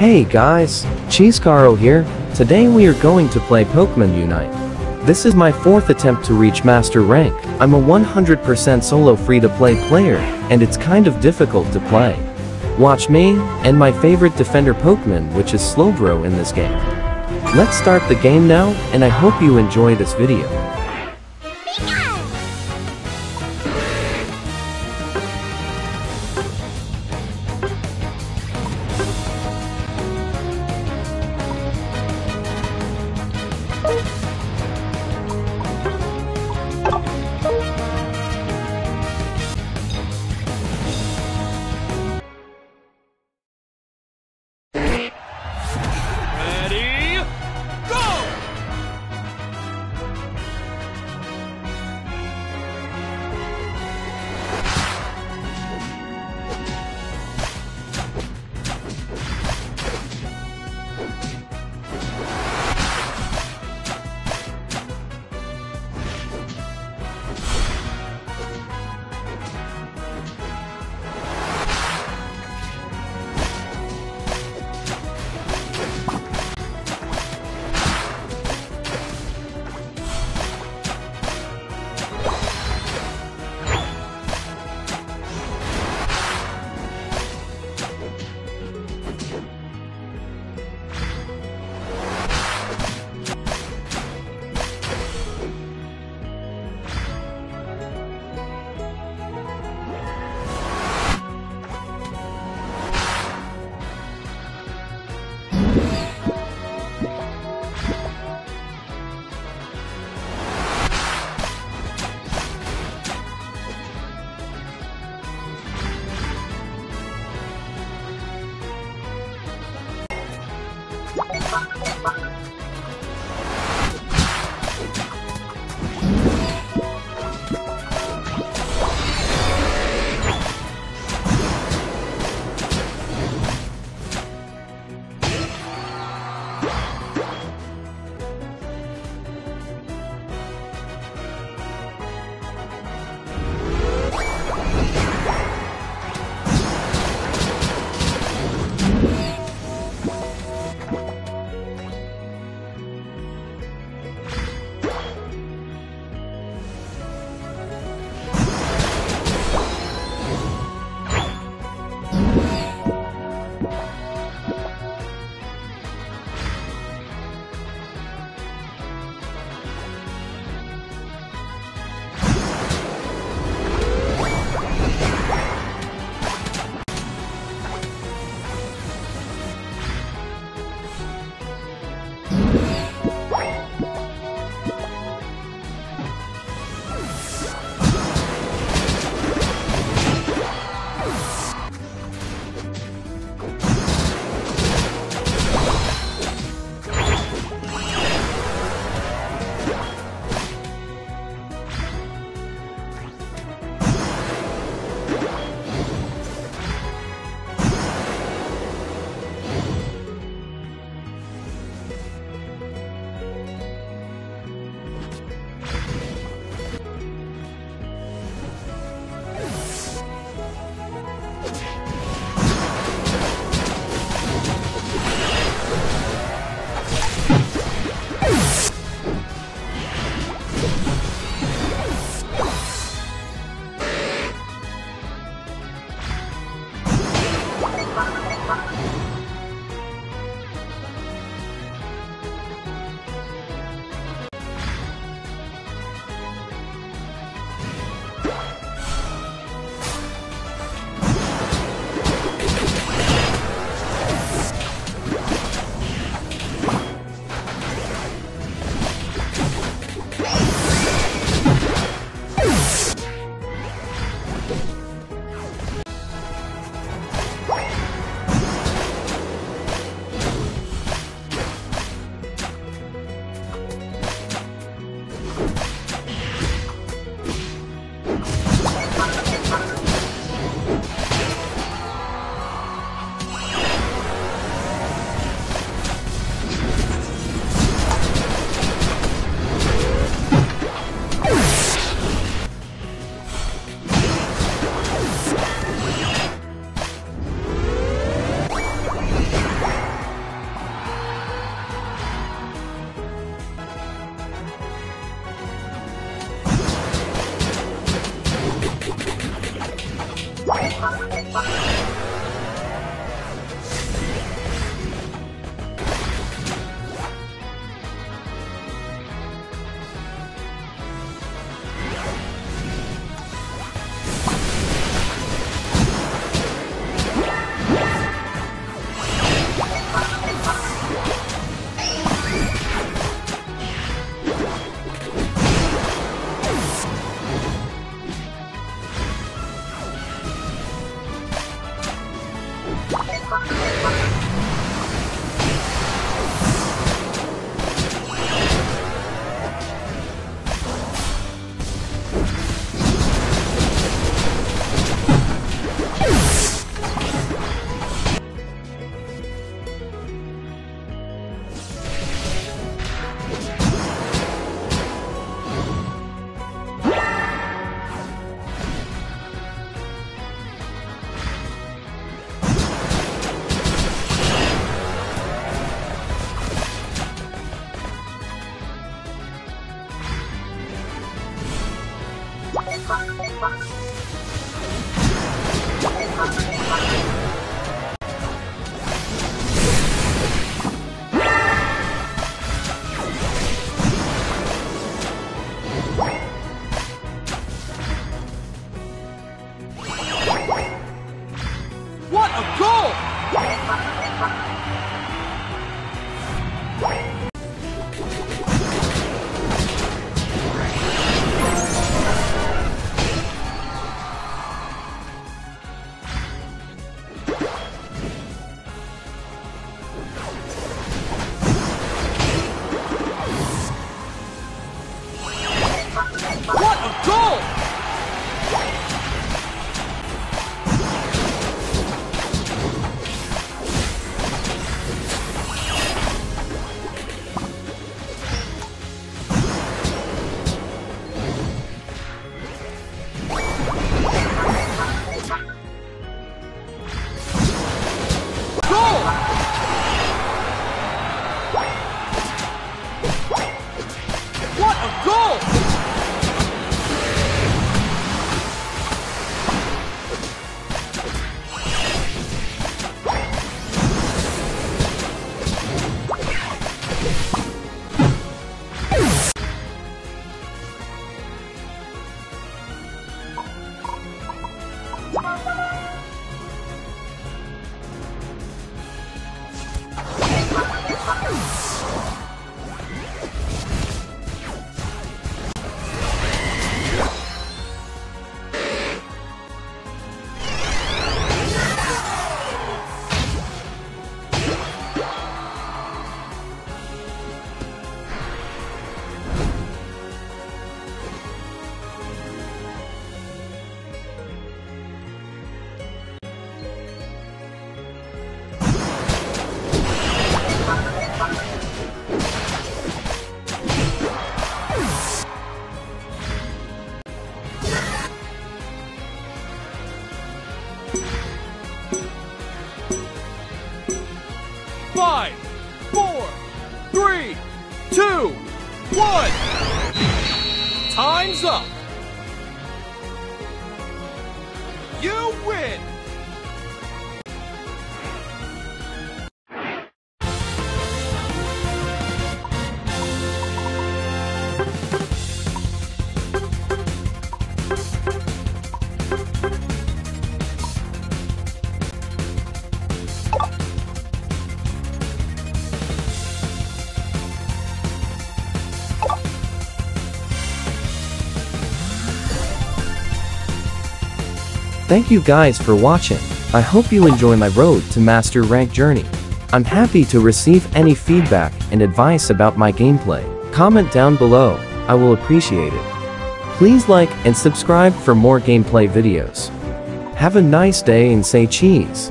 Hey guys, Cheesekarl here. Today we are going to play Pokemon Unite. This is my fourth attempt to reach Master Rank. I'm a 100% solo free-to-play player, and it's kind of difficult to play. Watch me, and my favorite defender Pokemon which is Slowbro in this game. Let's start the game now, and I hope you enjoy this video. Ready, go! あっ! What a goal! Goal! One. Time's up. Thank you guys for watching. I hope you enjoy my road to master rank journey. I'm happy to receive any feedback and advice about my gameplay. Comment down below, I will appreciate it. Please like and subscribe for more gameplay videos. Have a nice day and say cheese.